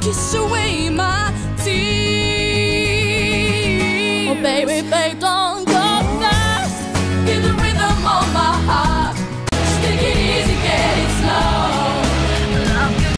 kiss away my tears. Oh, baby, baby, don't